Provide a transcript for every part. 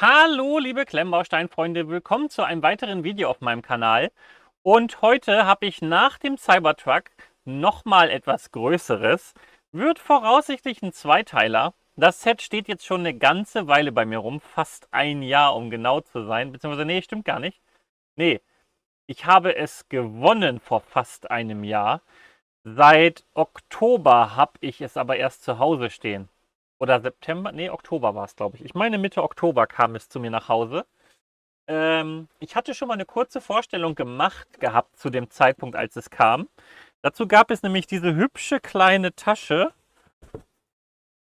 Hallo liebe Klemmbausteinfreunde, willkommen zu einem weiteren Video auf meinem Kanal. Und heute habe ich nach dem Cybertruck nochmal etwas Größeres. Wird voraussichtlich ein Zweiteiler. Das Set steht jetzt schon eine ganze Weile bei mir rum, fast ein Jahr um genau zu sein. Beziehungsweise, nee, stimmt gar nicht. Nee, ich habe es gewonnen vor fast einem Jahr. Seit Oktober habe ich es aber erst zu Hause stehen oder September, nee, Oktober war es, glaube ich. Ich meine, Mitte Oktober kam es zu mir nach Hause. Ähm, ich hatte schon mal eine kurze Vorstellung gemacht gehabt zu dem Zeitpunkt, als es kam. Dazu gab es nämlich diese hübsche kleine Tasche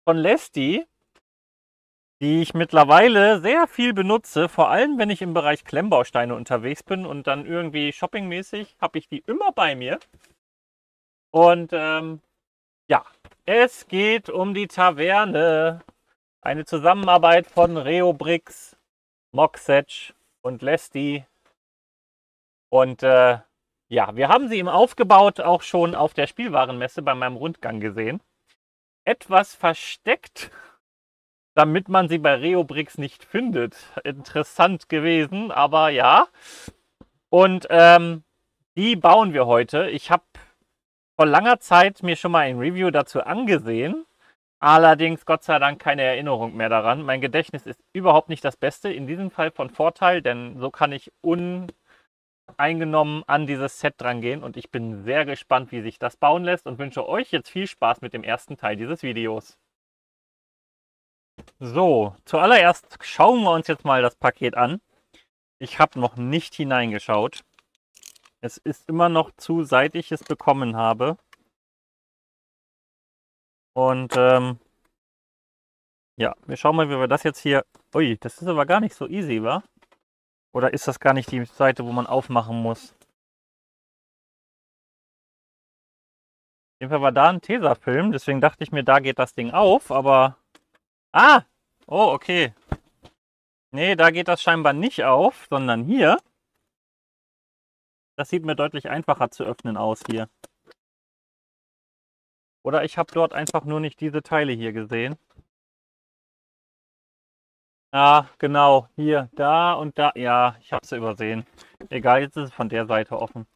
von Lesti, die ich mittlerweile sehr viel benutze, vor allem wenn ich im Bereich Klemmbausteine unterwegs bin und dann irgendwie shoppingmäßig habe ich die immer bei mir. Und ähm, ja, es geht um die Taverne. Eine Zusammenarbeit von Reobrix, Moxetch und Lesti. Und äh, ja, wir haben sie ihm aufgebaut, auch schon auf der Spielwarenmesse bei meinem Rundgang gesehen. Etwas versteckt, damit man sie bei Reobrix nicht findet. Interessant gewesen, aber ja. Und ähm, die bauen wir heute. Ich habe vor langer Zeit mir schon mal ein Review dazu angesehen. Allerdings Gott sei Dank keine Erinnerung mehr daran. Mein Gedächtnis ist überhaupt nicht das Beste. In diesem Fall von Vorteil, denn so kann ich uneingenommen an dieses Set drangehen. Und ich bin sehr gespannt, wie sich das bauen lässt und wünsche euch jetzt viel Spaß mit dem ersten Teil dieses Videos. So, zuallererst schauen wir uns jetzt mal das Paket an. Ich habe noch nicht hineingeschaut. Es ist immer noch zu, seit ich es bekommen habe. Und ähm, ja, wir schauen mal, wie wir das jetzt hier... Ui, das ist aber gar nicht so easy, wa? Oder ist das gar nicht die Seite, wo man aufmachen muss? Auf jeden Fall war da ein Tesafilm, deswegen dachte ich mir, da geht das Ding auf, aber... Ah! Oh, okay. Nee, da geht das scheinbar nicht auf, sondern hier. Das sieht mir deutlich einfacher zu öffnen aus hier. Oder ich habe dort einfach nur nicht diese Teile hier gesehen. Ja, genau. Hier, da und da. Ja, ich habe es übersehen. Egal, jetzt ist es von der Seite offen.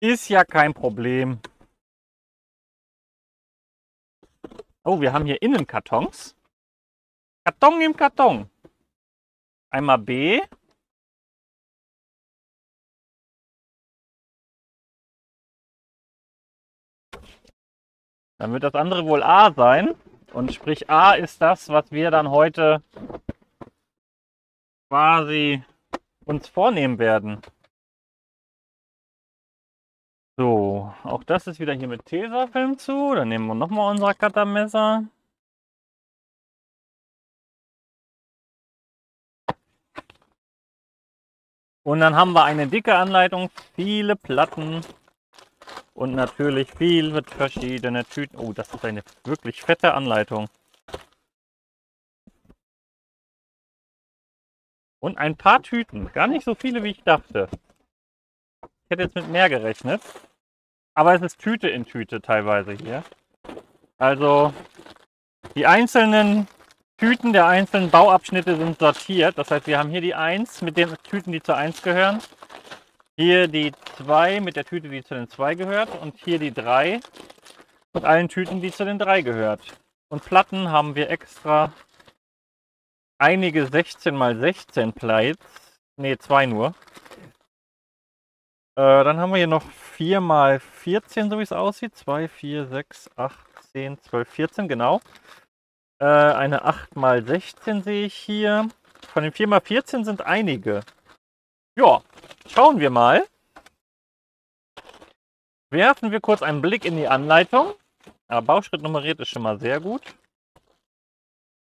Ist ja kein Problem. Oh, wir haben hier Innenkartons. Karton im Karton. Einmal B Dann wird das andere wohl A sein. Und sprich A ist das, was wir dann heute quasi uns vornehmen werden. So, auch das ist wieder hier mit Tesafilm zu. Dann nehmen wir nochmal unser Cuttermesser. Und dann haben wir eine dicke Anleitung, viele Platten und natürlich viel mit verschiedenen Tüten. Oh, das ist eine wirklich fette Anleitung. Und ein paar Tüten. Gar nicht so viele, wie ich dachte. Ich hätte jetzt mit mehr gerechnet. Aber es ist Tüte in Tüte teilweise hier. Also die einzelnen Tüten der einzelnen Bauabschnitte sind sortiert. Das heißt, wir haben hier die 1 mit den Tüten, die zur 1 gehören. Hier die 2 mit der Tüte, die zu den 2 gehört. Und hier die 3 mit allen Tüten, die zu den 3 gehört. Und Platten haben wir extra einige 16 x 16 Plates. Ne, zwei nur. Äh, dann haben wir hier noch 4 x 14, so wie es aussieht. 2, 4, 6, 8, 10, 12, 14, genau. Äh, eine 8 x 16 sehe ich hier. Von den 4 x 14 sind einige. Ja, schauen wir mal. Werfen wir kurz einen Blick in die Anleitung. Aber Bauschritt nummeriert ist schon mal sehr gut.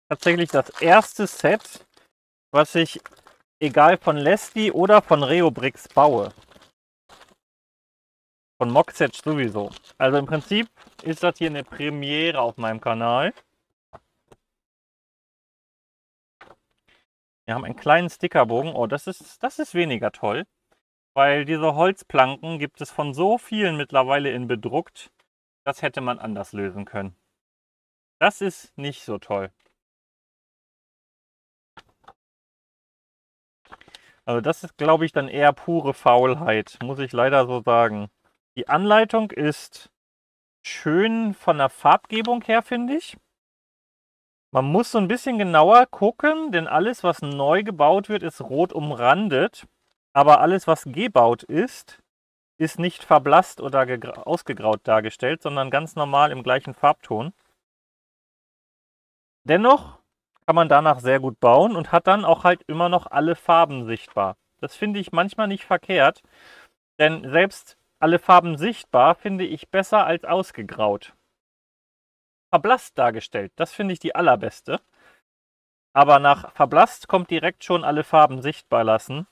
Tatsächlich das erste Set, was ich egal von Lesti oder von Reobrix baue. Von Moxet sowieso. Also im Prinzip ist das hier eine Premiere auf meinem Kanal. Wir haben einen kleinen Stickerbogen. Oh, das ist, das ist weniger toll. Weil diese Holzplanken gibt es von so vielen mittlerweile in bedruckt. Das hätte man anders lösen können. Das ist nicht so toll. Also das ist, glaube ich, dann eher pure Faulheit, muss ich leider so sagen. Die Anleitung ist schön von der Farbgebung her, finde ich. Man muss so ein bisschen genauer gucken, denn alles, was neu gebaut wird, ist rot umrandet. Aber alles, was gebaut ist, ist nicht verblasst oder ausgegraut dargestellt, sondern ganz normal im gleichen Farbton. Dennoch kann man danach sehr gut bauen und hat dann auch halt immer noch alle Farben sichtbar. Das finde ich manchmal nicht verkehrt, denn selbst alle Farben sichtbar finde ich besser als ausgegraut. Verblasst dargestellt, das finde ich die allerbeste. Aber nach verblasst kommt direkt schon alle Farben sichtbar lassen,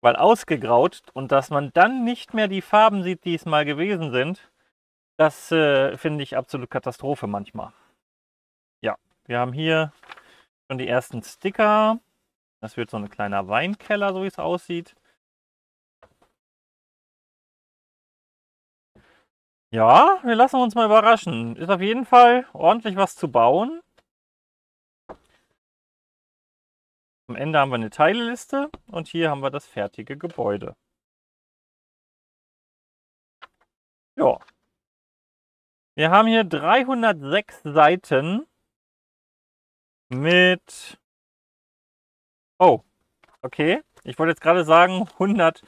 weil ausgegraut und dass man dann nicht mehr die Farben sieht, die es mal gewesen sind, das äh, finde ich absolut Katastrophe manchmal. Ja, wir haben hier schon die ersten Sticker. Das wird so ein kleiner Weinkeller, so wie es aussieht. Ja, wir lassen uns mal überraschen. Ist auf jeden Fall ordentlich was zu bauen. Am Ende haben wir eine Teilliste und hier haben wir das fertige Gebäude. Ja. Wir haben hier 306 Seiten mit... Oh, okay. Ich wollte jetzt gerade sagen 100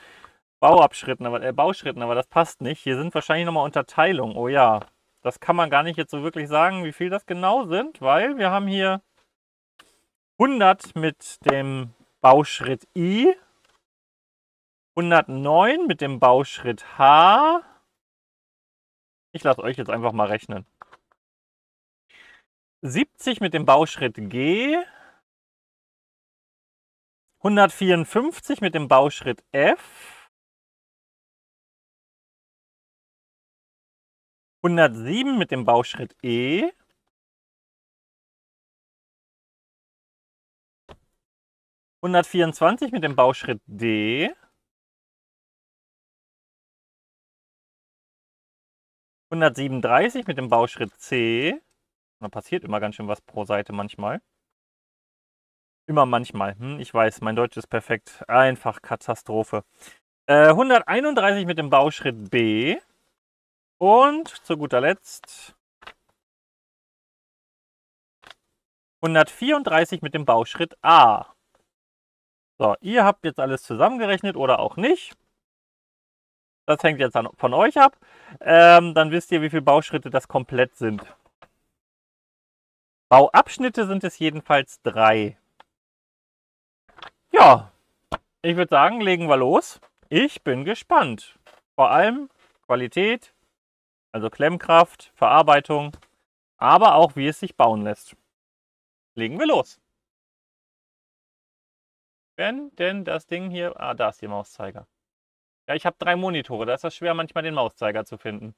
Bauabschritten, aber, äh, Bauschritten, aber das passt nicht. Hier sind wahrscheinlich nochmal Unterteilungen. Oh ja, das kann man gar nicht jetzt so wirklich sagen, wie viel das genau sind, weil wir haben hier 100 mit dem Bauschritt I, 109 mit dem Bauschritt H. Ich lasse euch jetzt einfach mal rechnen. 70 mit dem Bauschritt G, 154 mit dem Bauschritt F, 107 mit dem Bauschritt E, 124 mit dem Bauschritt D, 137 mit dem Bauschritt C, da passiert immer ganz schön was pro Seite manchmal. Immer manchmal. Hm, ich weiß, mein Deutsch ist perfekt. Einfach Katastrophe. Äh, 131 mit dem Bauschritt B. Und zu guter Letzt 134 mit dem Bauschritt A. So, ihr habt jetzt alles zusammengerechnet oder auch nicht. Das hängt jetzt von euch ab. Ähm, dann wisst ihr, wie viele Bauschritte das komplett sind. Bauabschnitte sind es jedenfalls drei. Ja, ich würde sagen, legen wir los. Ich bin gespannt. Vor allem Qualität, also Klemmkraft, Verarbeitung, aber auch wie es sich bauen lässt. Legen wir los. Wenn denn das Ding hier... Ah, da ist der Mauszeiger. Ja, ich habe drei Monitore. Da ist es schwer, manchmal den Mauszeiger zu finden.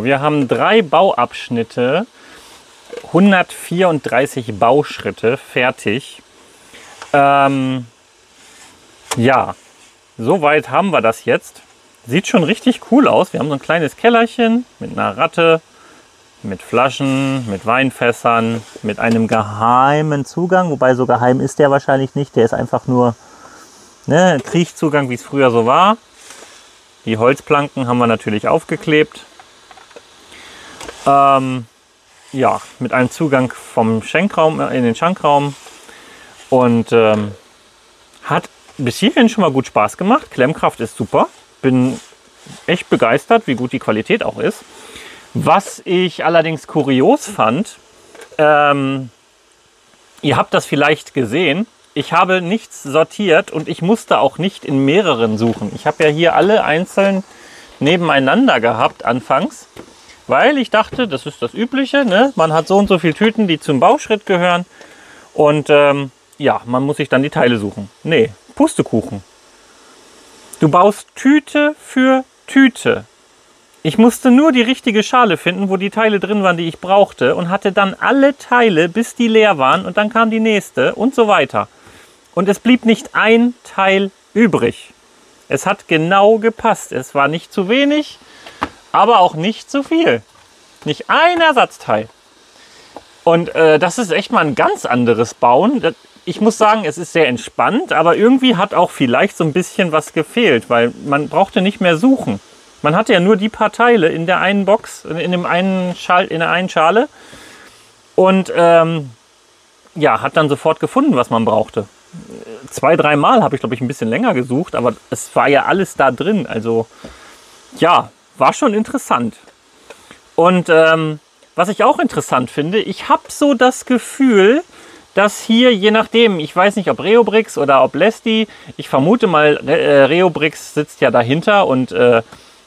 Wir haben drei Bauabschnitte. 134 Bauschritte fertig. Ähm, ja, soweit haben wir das jetzt. Sieht schon richtig cool aus. Wir haben so ein kleines Kellerchen mit einer Ratte, mit Flaschen, mit Weinfässern, mit einem geheimen Zugang. Wobei so geheim ist der wahrscheinlich nicht. Der ist einfach nur ne, Kriechzugang, wie es früher so war. Die Holzplanken haben wir natürlich aufgeklebt. Ähm, ja, mit einem Zugang vom Schenkraum äh, in den Schankraum. Und ähm, hat bis hierhin schon mal gut Spaß gemacht. Klemmkraft ist super. Bin echt begeistert, wie gut die Qualität auch ist. Was ich allerdings kurios fand, ähm, ihr habt das vielleicht gesehen, ich habe nichts sortiert und ich musste auch nicht in mehreren suchen. Ich habe ja hier alle einzeln nebeneinander gehabt anfangs, weil ich dachte, das ist das Übliche. Ne? Man hat so und so viele Tüten, die zum Bauschritt gehören und ähm, ja, man muss sich dann die Teile suchen. Nee, Pustekuchen. Du baust Tüte für Tüte. Ich musste nur die richtige Schale finden, wo die Teile drin waren, die ich brauchte und hatte dann alle Teile, bis die leer waren und dann kam die nächste und so weiter. Und es blieb nicht ein Teil übrig. Es hat genau gepasst. Es war nicht zu wenig, aber auch nicht zu viel. Nicht ein Ersatzteil. Und äh, das ist echt mal ein ganz anderes Bauen. Ich muss sagen, es ist sehr entspannt, aber irgendwie hat auch vielleicht so ein bisschen was gefehlt, weil man brauchte nicht mehr suchen. Man hatte ja nur die paar Teile in der einen Box, in, dem einen Schal, in der einen Schale. Und ähm, ja, hat dann sofort gefunden, was man brauchte. Zwei, dreimal habe ich, glaube ich, ein bisschen länger gesucht, aber es war ja alles da drin. Also ja, war schon interessant. Und ähm, was ich auch interessant finde, ich habe so das Gefühl, dass hier, je nachdem, ich weiß nicht, ob Reobrix oder ob Lesti, ich vermute mal, äh, Reobrix sitzt ja dahinter und äh,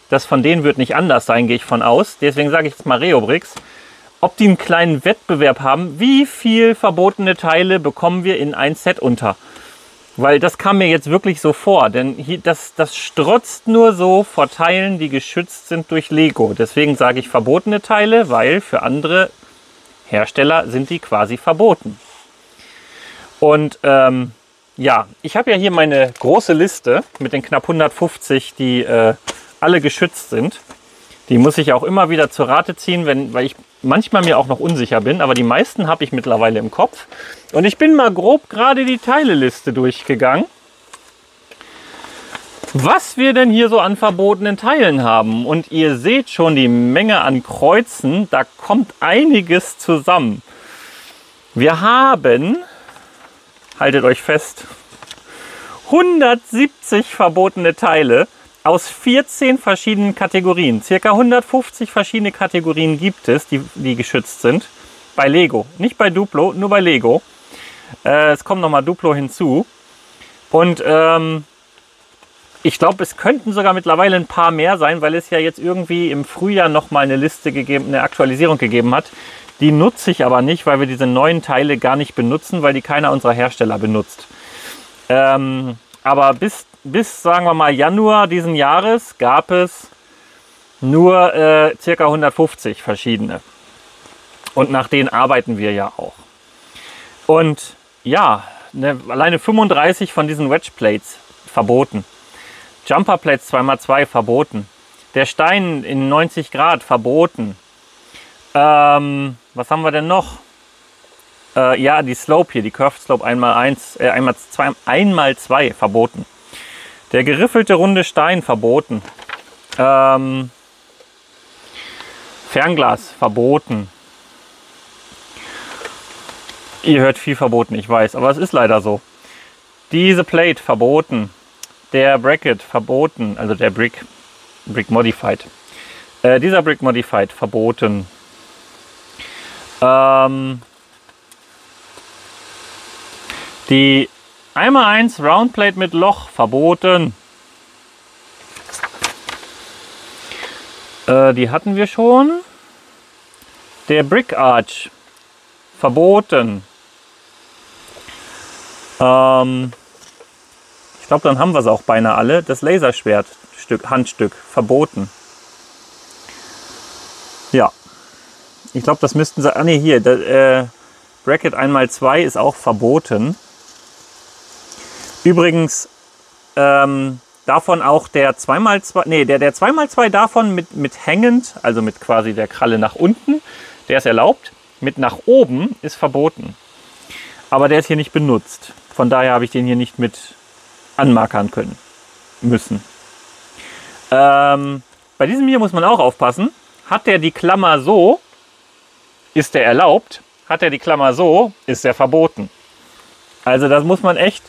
das von denen wird nicht anders sein, gehe ich von aus. Deswegen sage ich jetzt mal Reobrix. Ob die einen kleinen Wettbewerb haben, wie viel verbotene Teile bekommen wir in ein Set unter? Weil das kam mir jetzt wirklich so vor, denn hier, das, das strotzt nur so vor Teilen, die geschützt sind durch Lego. Deswegen sage ich verbotene Teile, weil für andere Hersteller sind die quasi verboten. Und ähm, ja, ich habe ja hier meine große Liste mit den knapp 150, die äh, alle geschützt sind. Die muss ich auch immer wieder zur Rate ziehen, wenn, weil ich manchmal mir auch noch unsicher bin, aber die meisten habe ich mittlerweile im Kopf. Und ich bin mal grob gerade die Teileliste durchgegangen. Was wir denn hier so an verbotenen Teilen haben. Und ihr seht schon die Menge an Kreuzen, da kommt einiges zusammen. Wir haben, haltet euch fest, 170 verbotene Teile aus 14 verschiedenen Kategorien. Circa 150 verschiedene Kategorien gibt es, die, die geschützt sind. Bei Lego. Nicht bei Duplo, nur bei Lego. Äh, es kommt nochmal Duplo hinzu. Und ähm, ich glaube, es könnten sogar mittlerweile ein paar mehr sein, weil es ja jetzt irgendwie im Frühjahr nochmal eine Liste gegeben, eine Aktualisierung gegeben hat. Die nutze ich aber nicht, weil wir diese neuen Teile gar nicht benutzen, weil die keiner unserer Hersteller benutzt. Ähm, aber bis bis, sagen wir mal, Januar diesen Jahres gab es nur äh, circa 150 verschiedene. Und nach denen arbeiten wir ja auch. Und ja, ne, alleine 35 von diesen Wedge Plates verboten. Jumper Plates 2x2 verboten. Der Stein in 90 Grad verboten. Ähm, was haben wir denn noch? Äh, ja, die Slope hier, die Curved Slope 1x1, äh, 1x2, 1x2 verboten. Der geriffelte runde Stein verboten. Ähm, Fernglas verboten. Ihr hört viel verboten, ich weiß, aber es ist leider so. Diese Plate verboten. Der Bracket verboten, also der Brick, Brick Modified. Äh, dieser Brick Modified verboten. Ähm, die Einmal eins Roundplate mit Loch verboten. Äh, die hatten wir schon. Der Brick Arch verboten. Ähm, ich glaube, dann haben wir es auch beinahe alle. Das Laserschwert Stück, Handstück verboten. Ja. Ich glaube, das müssten sie. Ah ne, hier, der, äh, Bracket 1x2 ist auch verboten. Übrigens, ähm, davon auch der 2x2, nee, der, der 2x2 davon mit, mit hängend, also mit quasi der Kralle nach unten, der ist erlaubt. Mit nach oben ist verboten. Aber der ist hier nicht benutzt. Von daher habe ich den hier nicht mit anmarkern können müssen. Ähm, bei diesem hier muss man auch aufpassen. Hat der die Klammer so, ist der erlaubt. Hat er die Klammer so, ist der verboten. Also das muss man echt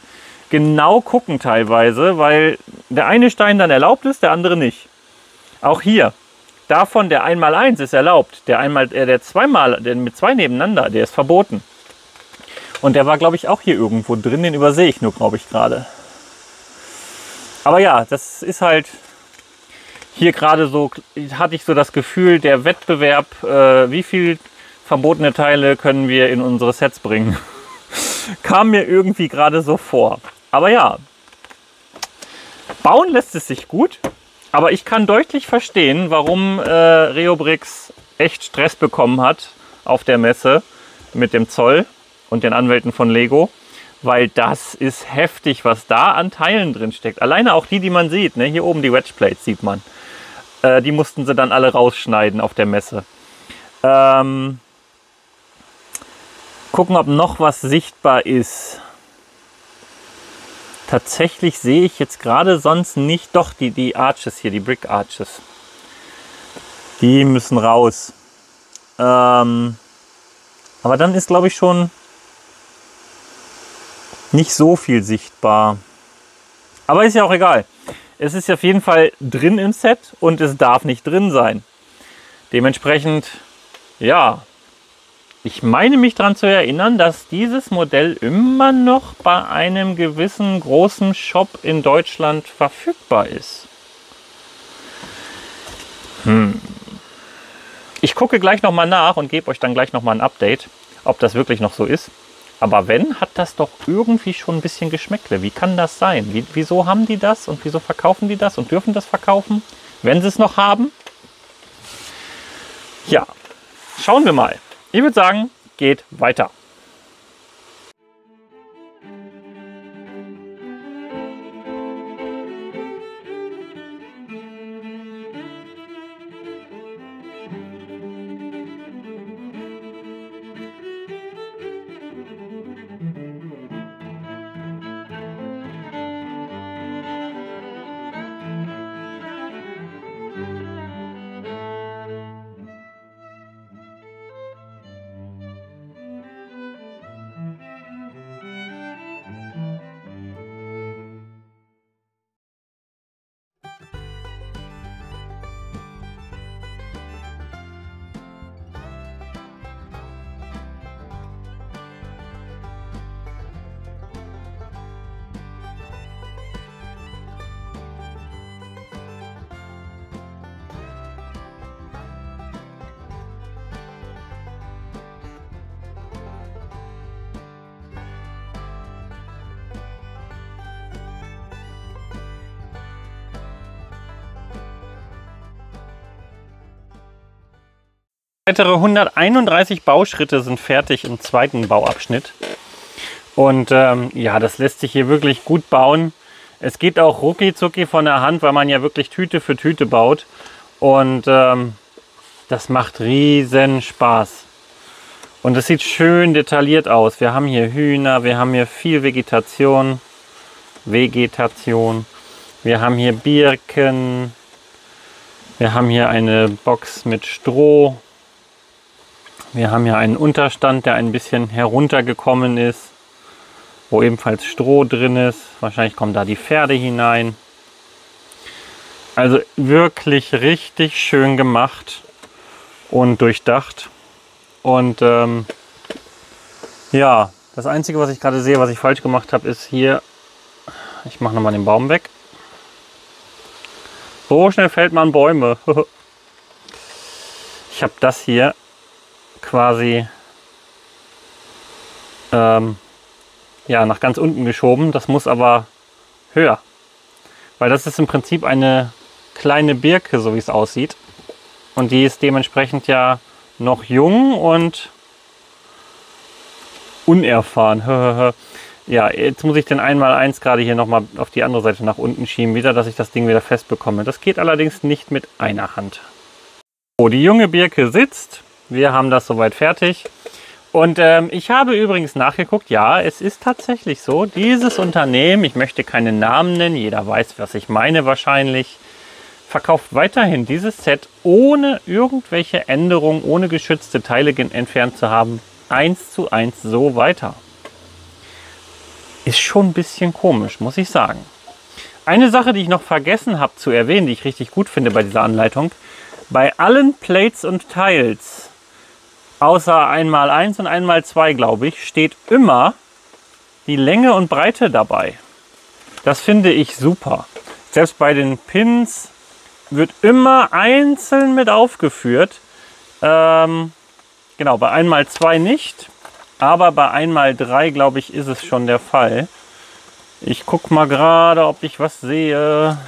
genau gucken teilweise, weil der eine Stein dann erlaubt ist, der andere nicht. Auch hier, davon der 1x1 ist erlaubt, der einmal, äh, der zweimal, der mit zwei nebeneinander, der ist verboten. Und der war, glaube ich, auch hier irgendwo drin, den übersehe ich nur, glaube ich, gerade. Aber ja, das ist halt hier gerade so, hatte ich so das Gefühl, der Wettbewerb, äh, wie viel verbotene Teile können wir in unsere Sets bringen, kam mir irgendwie gerade so vor. Aber ja, bauen lässt es sich gut, aber ich kann deutlich verstehen, warum äh, Reobrix echt Stress bekommen hat auf der Messe mit dem Zoll und den Anwälten von Lego, weil das ist heftig, was da an Teilen drin steckt. Alleine auch die, die man sieht, ne? hier oben die Wedge Plates sieht man. Äh, die mussten sie dann alle rausschneiden auf der Messe. Ähm, gucken, ob noch was sichtbar ist. Tatsächlich sehe ich jetzt gerade sonst nicht, doch die, die Arches hier, die Brick Arches. Die müssen raus. Ähm, aber dann ist, glaube ich, schon nicht so viel sichtbar. Aber ist ja auch egal. Es ist auf jeden Fall drin im Set und es darf nicht drin sein. Dementsprechend, ja, ich meine mich daran zu erinnern, dass dieses Modell immer noch bei einem gewissen großen Shop in Deutschland verfügbar ist. Hm. Ich gucke gleich nochmal nach und gebe euch dann gleich nochmal ein Update, ob das wirklich noch so ist. Aber wenn, hat das doch irgendwie schon ein bisschen Geschmäckle. Wie kann das sein? Wie, wieso haben die das und wieso verkaufen die das und dürfen das verkaufen, wenn sie es noch haben? Ja, schauen wir mal. Ich würde sagen, geht weiter. Weitere 131 Bauschritte sind fertig im zweiten Bauabschnitt. Und ähm, ja, das lässt sich hier wirklich gut bauen. Es geht auch rucki zucki von der Hand, weil man ja wirklich Tüte für Tüte baut. Und ähm, das macht riesen Spaß. Und es sieht schön detailliert aus. Wir haben hier Hühner, wir haben hier viel Vegetation. Vegetation. Wir haben hier Birken. Wir haben hier eine Box mit Stroh. Wir haben hier einen Unterstand, der ein bisschen heruntergekommen ist, wo ebenfalls Stroh drin ist. Wahrscheinlich kommen da die Pferde hinein. Also wirklich richtig schön gemacht und durchdacht. Und ähm, ja, das Einzige, was ich gerade sehe, was ich falsch gemacht habe, ist hier, ich mache nochmal den Baum weg. So schnell fällt man Bäume. ich habe das hier quasi ähm, ja, nach ganz unten geschoben. Das muss aber höher. Weil das ist im Prinzip eine kleine Birke, so wie es aussieht. Und die ist dementsprechend ja noch jung und unerfahren. ja, jetzt muss ich den einmal eins gerade hier nochmal auf die andere Seite nach unten schieben, wieder, dass ich das Ding wieder fest bekomme. Das geht allerdings nicht mit einer Hand. So, die junge Birke sitzt. Wir haben das soweit fertig. Und ähm, ich habe übrigens nachgeguckt, ja, es ist tatsächlich so, dieses Unternehmen, ich möchte keinen Namen nennen, jeder weiß, was ich meine wahrscheinlich, verkauft weiterhin dieses Set ohne irgendwelche Änderungen, ohne geschützte Teile entfernt zu haben, eins zu eins so weiter. Ist schon ein bisschen komisch, muss ich sagen. Eine Sache, die ich noch vergessen habe zu erwähnen, die ich richtig gut finde bei dieser Anleitung, bei allen Plates und Tiles außer einmal eins und einmal zwei, glaube ich, steht immer die Länge und Breite dabei. Das finde ich super. Selbst bei den Pins wird immer einzeln mit aufgeführt. Ähm, genau, bei einmal zwei nicht, aber bei einmal drei, glaube ich, ist es schon der Fall. Ich gucke mal gerade, ob ich was sehe.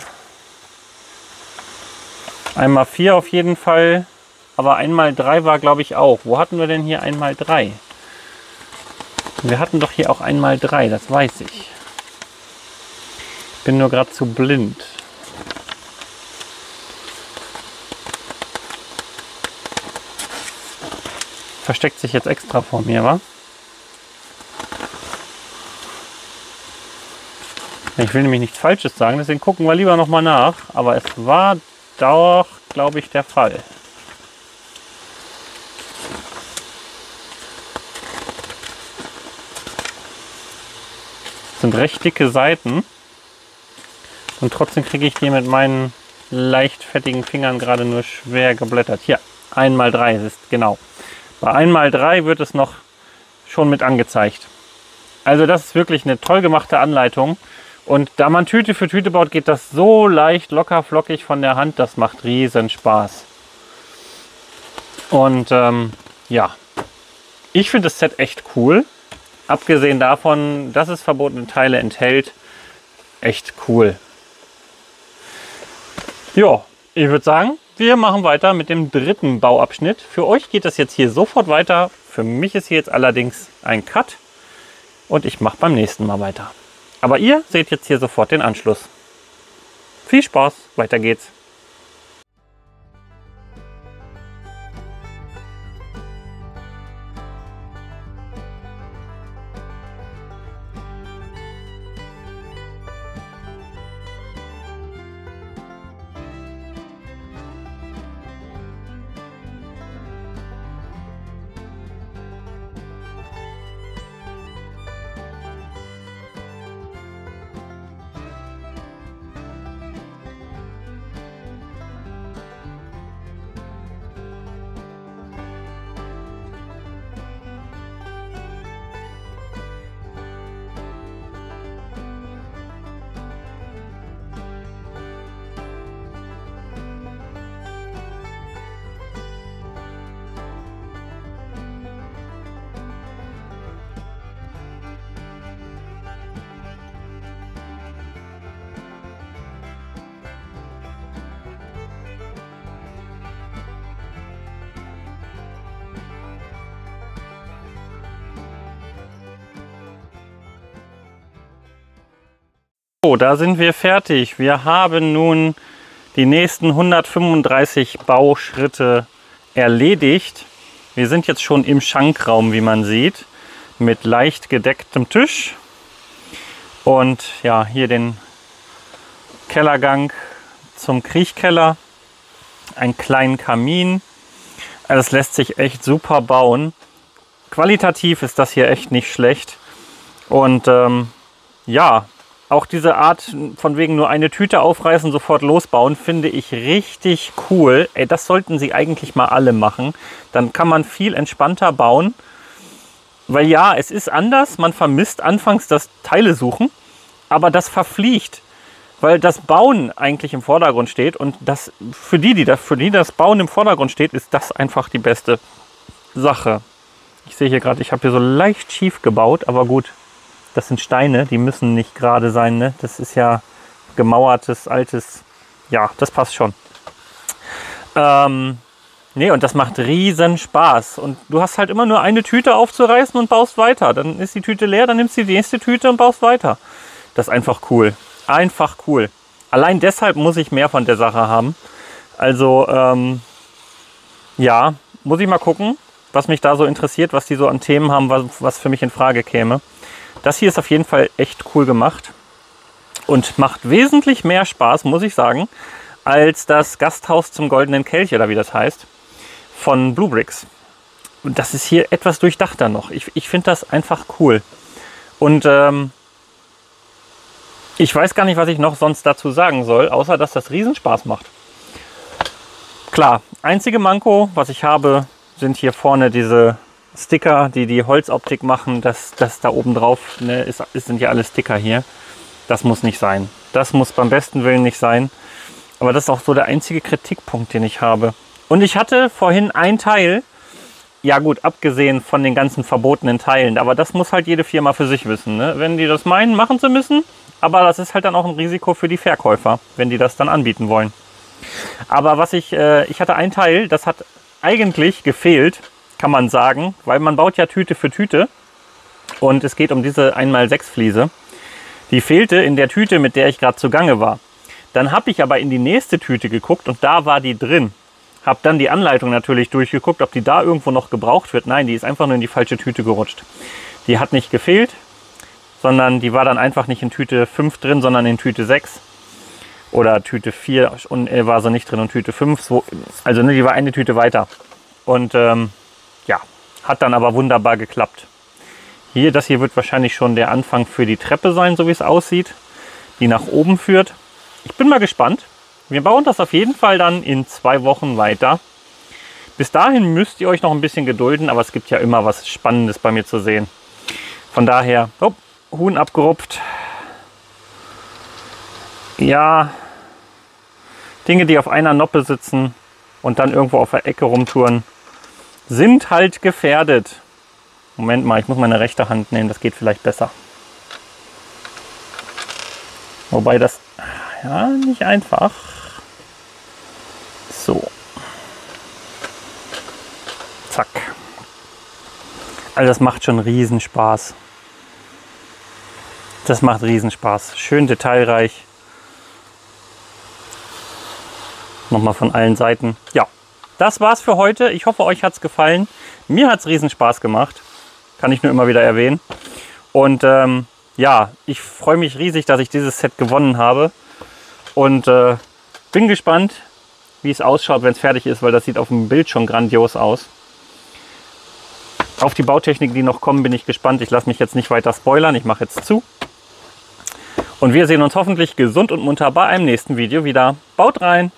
Einmal vier auf jeden Fall. Aber einmal drei war, glaube ich, auch. Wo hatten wir denn hier einmal drei? Wir hatten doch hier auch einmal drei, das weiß ich. Bin nur gerade zu blind. Versteckt sich jetzt extra vor mir, wa? Ich will nämlich nichts Falsches sagen, deswegen gucken wir lieber nochmal nach. Aber es war doch, glaube ich, der Fall. Sind recht dicke Seiten. Und trotzdem kriege ich die mit meinen leichtfettigen Fingern gerade nur schwer geblättert. Hier, 1x3 ist genau. Bei 1x3 wird es noch schon mit angezeigt. Also das ist wirklich eine toll gemachte Anleitung. Und da man Tüte für Tüte baut, geht das so leicht, locker, flockig von der Hand. Das macht riesen Spaß. Und ähm, ja, ich finde das Set echt cool. Abgesehen davon, dass es verbotene Teile enthält, echt cool. Ja, ich würde sagen, wir machen weiter mit dem dritten Bauabschnitt. Für euch geht das jetzt hier sofort weiter. Für mich ist hier jetzt allerdings ein Cut und ich mache beim nächsten Mal weiter. Aber ihr seht jetzt hier sofort den Anschluss. Viel Spaß, weiter geht's. So, da sind wir fertig. Wir haben nun die nächsten 135 Bauschritte erledigt. Wir sind jetzt schon im Schankraum, wie man sieht, mit leicht gedecktem Tisch. Und ja, hier den Kellergang zum Kriechkeller. Einen kleinen Kamin. Das lässt sich echt super bauen. Qualitativ ist das hier echt nicht schlecht. Und ähm, ja, auch diese Art von wegen nur eine Tüte aufreißen, sofort losbauen, finde ich richtig cool. Ey, das sollten sie eigentlich mal alle machen. Dann kann man viel entspannter bauen. Weil ja, es ist anders. Man vermisst anfangs das Teile suchen, aber das verfliegt. Weil das Bauen eigentlich im Vordergrund steht und das für die, die das, für die das Bauen im Vordergrund steht, ist das einfach die beste Sache. Ich sehe hier gerade, ich habe hier so leicht schief gebaut, aber gut, das sind Steine, die müssen nicht gerade sein. Ne? Das ist ja gemauertes, altes. Ja, das passt schon. Ähm, Nee, und das macht riesen Spaß. Und du hast halt immer nur eine Tüte aufzureißen und baust weiter. Dann ist die Tüte leer, dann nimmst du die nächste Tüte und baust weiter. Das ist einfach cool. Einfach cool. Allein deshalb muss ich mehr von der Sache haben. Also, ähm, ja, muss ich mal gucken, was mich da so interessiert, was die so an Themen haben, was, was für mich in Frage käme. Das hier ist auf jeden Fall echt cool gemacht und macht wesentlich mehr Spaß, muss ich sagen, als das Gasthaus zum Goldenen Kelch oder wie das heißt von Blue Bricks. Und das ist hier etwas durchdachter noch. Ich, ich finde das einfach cool. Und ähm, ich weiß gar nicht, was ich noch sonst dazu sagen soll, außer dass das Riesenspaß macht. Klar, einzige Manko, was ich habe, sind hier vorne diese Sticker, die die Holzoptik machen. Das, das da oben drauf ne, ist, sind ja alle Sticker hier. Das muss nicht sein. Das muss beim besten Willen nicht sein. Aber das ist auch so der einzige Kritikpunkt, den ich habe. Und ich hatte vorhin ein Teil, ja gut, abgesehen von den ganzen verbotenen Teilen, aber das muss halt jede Firma für sich wissen. Ne? Wenn die das meinen, machen sie müssen, aber das ist halt dann auch ein Risiko für die Verkäufer, wenn die das dann anbieten wollen. Aber was ich, äh, ich hatte ein Teil, das hat eigentlich gefehlt, kann man sagen, weil man baut ja Tüte für Tüte und es geht um diese 1x6 Fliese. Die fehlte in der Tüte, mit der ich gerade zugange war. Dann habe ich aber in die nächste Tüte geguckt und da war die drin. Habe dann die Anleitung natürlich durchgeguckt, ob die da irgendwo noch gebraucht wird. Nein, die ist einfach nur in die falsche Tüte gerutscht. Die hat nicht gefehlt, sondern die war dann einfach nicht in Tüte 5 drin, sondern in Tüte 6. Oder Tüte 4 und äh, war sie nicht drin und Tüte 5. So, also ne, die war eine Tüte weiter. Und ähm, ja, hat dann aber wunderbar geklappt. Hier, das hier wird wahrscheinlich schon der Anfang für die Treppe sein, so wie es aussieht, die nach oben führt. Ich bin mal gespannt. Wir bauen das auf jeden Fall dann in zwei Wochen weiter. Bis dahin müsst ihr euch noch ein bisschen gedulden, aber es gibt ja immer was Spannendes bei mir zu sehen. Von daher, oh, Huhn abgerupft. Ja, Dinge, die auf einer Noppe sitzen und dann irgendwo auf der Ecke rumtouren, sind halt gefährdet. Moment mal, ich muss meine rechte Hand nehmen, das geht vielleicht besser. Wobei das ja nicht einfach. So. Zack. Also das macht schon riesen Spaß. Das macht riesen Spaß. Schön detailreich. Nochmal von allen Seiten. Ja, das war's für heute. Ich hoffe, euch hat's gefallen. Mir hat's riesen Spaß gemacht. Kann ich nur immer wieder erwähnen. Und ähm, ja, ich freue mich riesig, dass ich dieses Set gewonnen habe. Und äh, bin gespannt, wie es ausschaut, wenn es fertig ist, weil das sieht auf dem Bild schon grandios aus. Auf die Bautechniken, die noch kommen, bin ich gespannt. Ich lasse mich jetzt nicht weiter spoilern. Ich mache jetzt zu. Und wir sehen uns hoffentlich gesund und munter bei einem nächsten Video wieder. Baut rein!